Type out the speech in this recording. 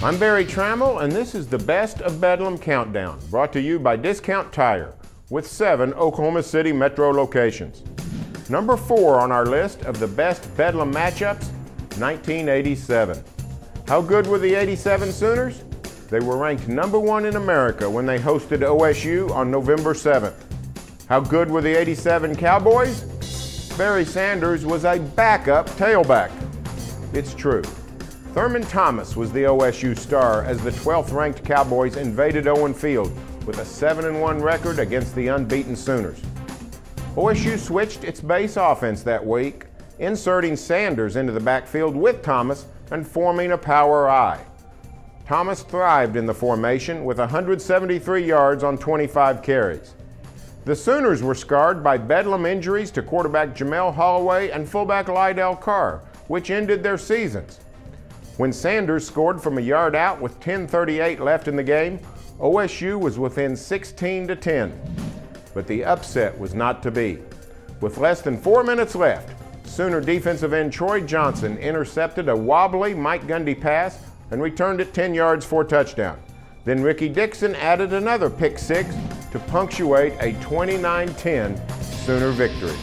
I'm Berry Tramel, and this is the Best of Bedlam Countdown, brought to you by Discount Tire, with seven Oklahoma City metro locations. Number four on our list of the best Bedlam matchups 1987. How good were the 87 Sooners? They were ranked number one in America when they hosted OSU on November 7th. How good were the 87 Cowboys? Barry Sanders was a backup tailback. It's true. Thurman Thomas was the OSU star as the 12th ranked Cowboys invaded Owen Field with a 7 1 record against the unbeaten Sooners. OSU switched its base offense that week, inserting Sanders into the backfield with Thomas and forming a power I. Thomas thrived in the formation with 173 yards on 25 carries. The Sooners were scarred by bedlam injuries to quarterback Jamelle Holieway and fullback Lydell Carr, which ended their seasons. When Sanders scored from a yard out with 10:38 left in the game, OSU was within 16 to 10. But the upset was not to be. With less than 4 minutes left, Sooner defensive end Troy Johnson intercepted a wobbly Mike Gundy pass and returned it 10 yards for a touchdown. Then Rickey Dixon added another pick six to punctuate a 29 10 Sooner victory.